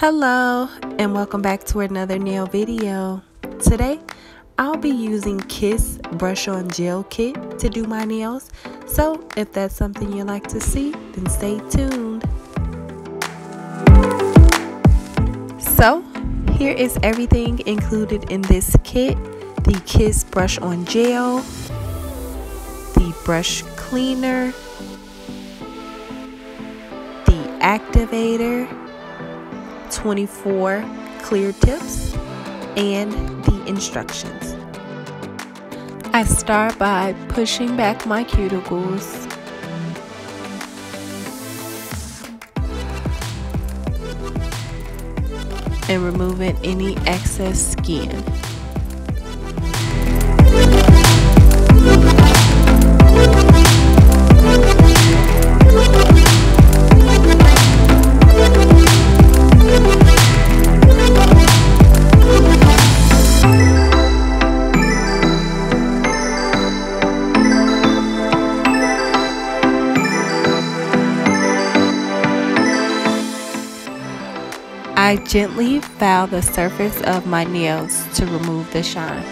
Hello and welcome back to another nail video. Today I'll be using Kiss Brush On Gel Kit to do my nails. So if that's something you like to see then stay tuned. So here is everything included in this kit. The Kiss Brush On Gel, the brush cleaner, the activator, 24 clear tips and the instructions. I start by pushing back my cuticles. And removing any excess skin. I gently file the surface of my nails to remove the shine.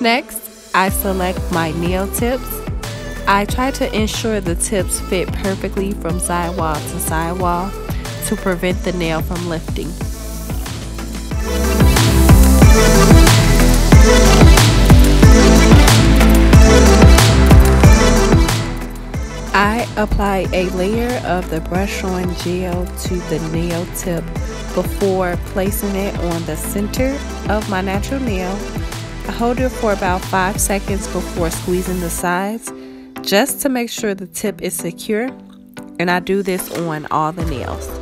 Next, I select my nail tips. I try to ensure the tips fit perfectly from sidewall to sidewall to prevent the nail from lifting. Apply a layer of the brush on gel to the nail tip before placing it on the center of my natural nail. I hold it for about 5 seconds before squeezing the sides just to make sure the tip is secure and I do this on all the nails.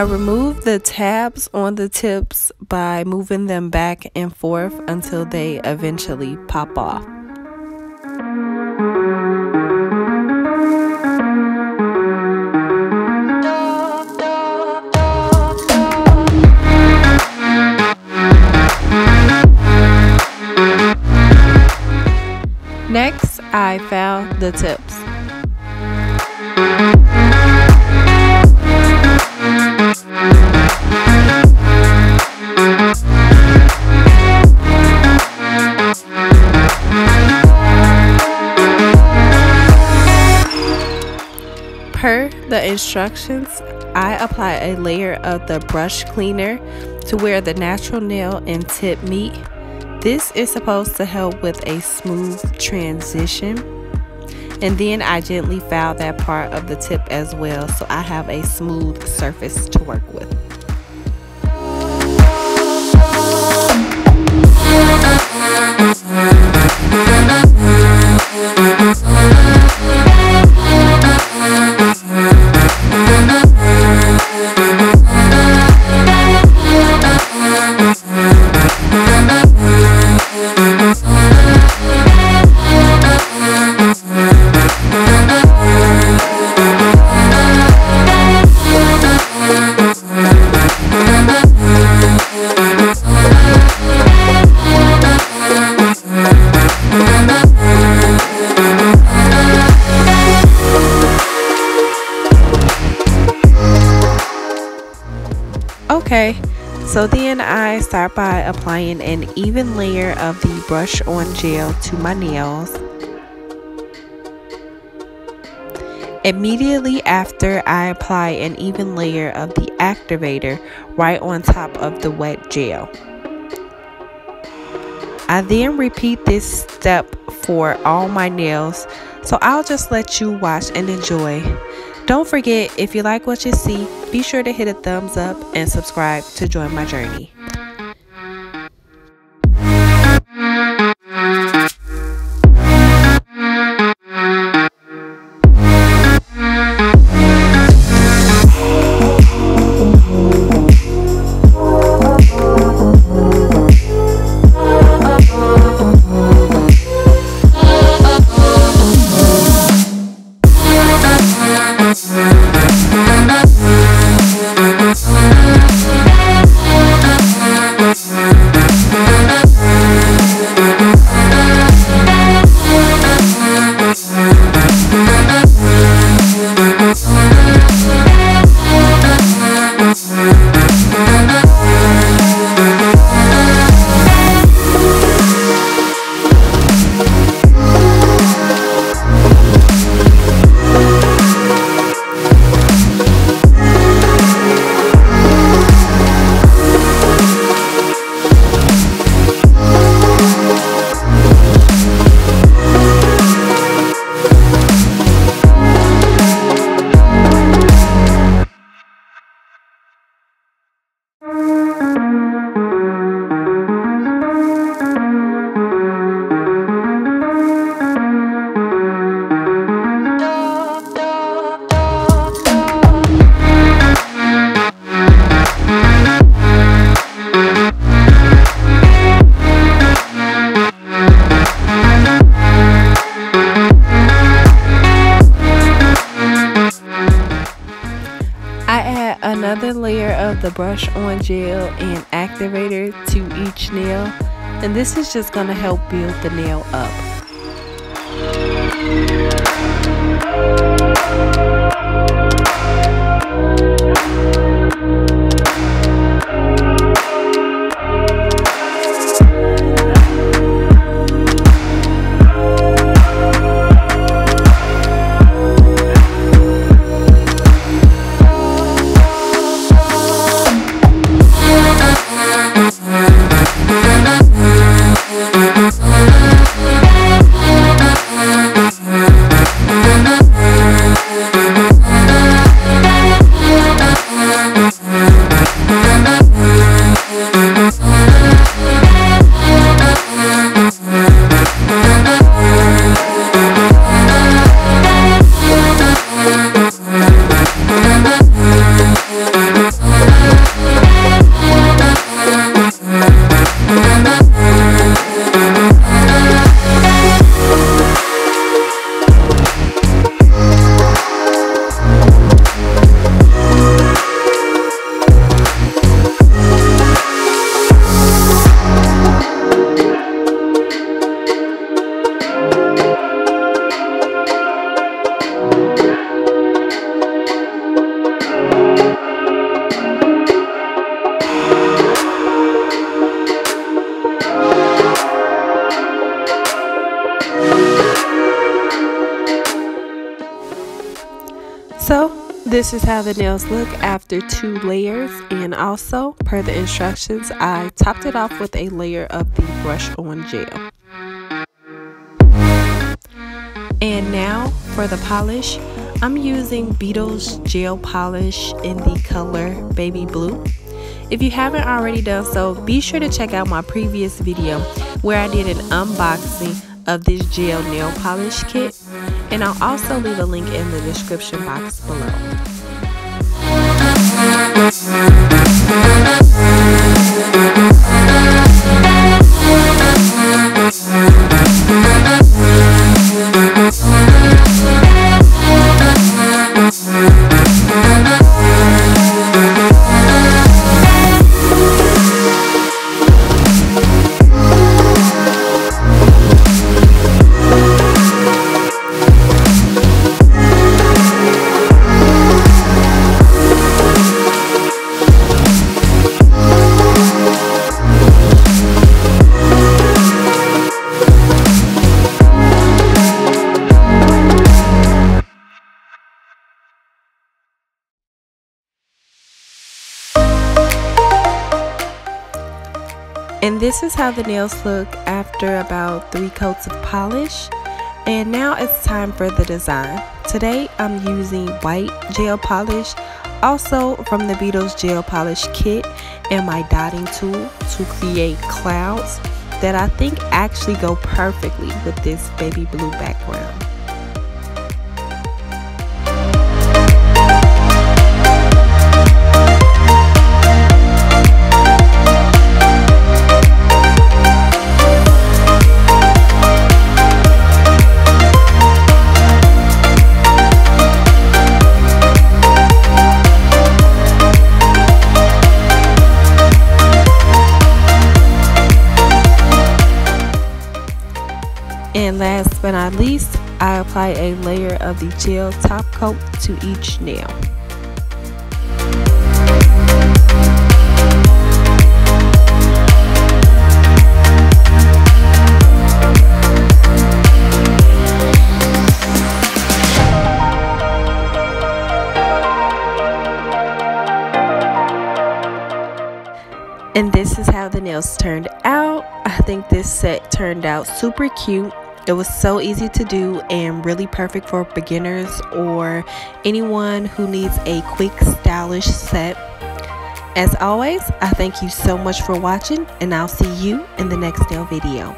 I remove the tabs on the tips by moving them back and forth until they eventually pop off. Next, I file the tips. Instructions, I apply a layer of the brush cleaner to where the natural nail and tip meet. This is supposed to help with a smooth transition. And then I gently file that part of the tip as well so I have a smooth surface to work with. Okay, so then I start by applying an even layer of the brush on gel to my nails. Immediately after, I apply an even layer of the activator right on top of the wet gel. I then repeat this step for all my nails, so I'll just let you watch and enjoy. Don't forget, if you like what you see, be sure to hit a thumbs up and subscribe to join my journey. Layer of the brush on gel and activator to each nail and this is just going to help build the nail up. So this is how the nails look after two layers and also per the instructions I topped it off with a layer of the brush on gel. And now for the polish, I'm using Beetles gel polish in the color baby blue. If you haven't already done so, be sure to check out my previous video where I did an unboxing of this gel nail polish kit and I'll also leave a link in the description box below. This is how the nails look after about three coats of polish. And now it's time for the design. Today I'm using white gel polish, also from the Beetles gel polish kit and my dotting tool to create clouds that I think actually go perfectly with this baby blue background. Last but not least, I apply a layer of the gel top coat to each nail. And this is how the nails turned out. I think this set turned out super cute. It was so easy to do and really perfect for beginners or anyone who needs a quick stylish set. As always, I thank you so much for watching and I'll see you in the next nail video.